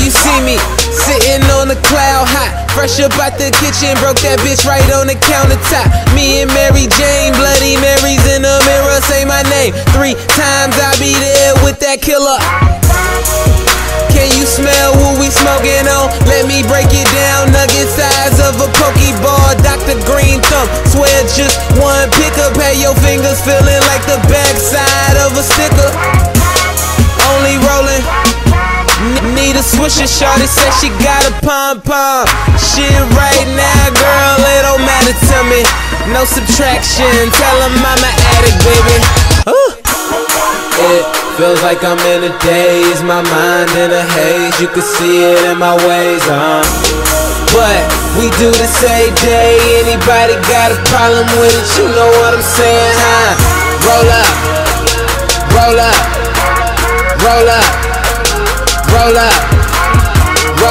you see me sitting on a cloud hot. Fresh up out the kitchen, broke that bitch right on the countertop. Me and Mary Jane, Bloody Mary's in the mirror, say my name. Three times I be there with that killer. Can you smell what we smoking on? Let me break it down. Nugget size of a Pokeball. Dr. Green Thumb. Swear just one pickup. Had your fingers feeling like the backside of a sticker. Swisher, shorty said she got a bom bom. Shit right now, girl, it don't matter to me. No subtraction, tell 'em I'm an addict, baby. Ooh. It feels like I'm in a daze, my mind in a haze. You can see it in my ways, uh. But we do the same day. Anybody got a problem with it? You know what I'm saying, huh? Roll up, roll up, roll up, roll up,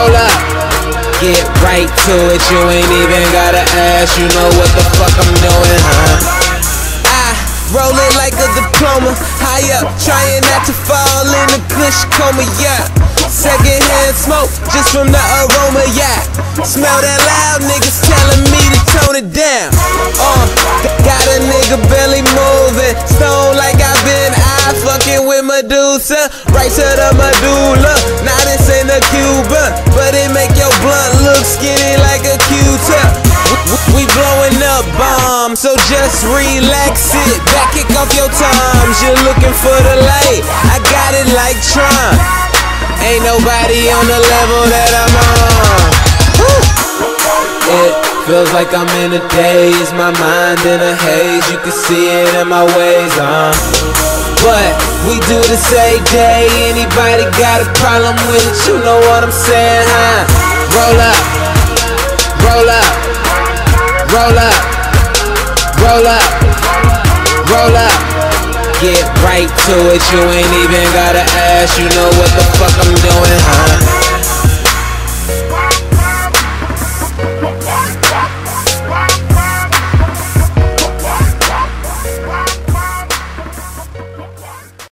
roll up. Get right to it. You ain't even gotta ask. You know what the fuck I'm doing, huh? I roll it like a diploma. High up, trying not to fall in the kush coma, yeah. Secondhand smoke, just from the aroma, yeah. Smell that loud, niggas telling me to tone it down. Uh, got a nigga belly moving, stone like I've been I fucking with Medusa, right to the medulla. Now so just relax it. Back kick off your times. You're looking for the light. I got it like Tron. Ain't nobody on the level that I'm on. It feels like I'm in a daze, my mind in a haze. You can see it in my ways, uh. But we do the same day. Anybody got a problem with it? You know what I'm saying, roll up, roll up. Get right to it. You ain't even gotta ask. You know what the fuck I'm doing, huh?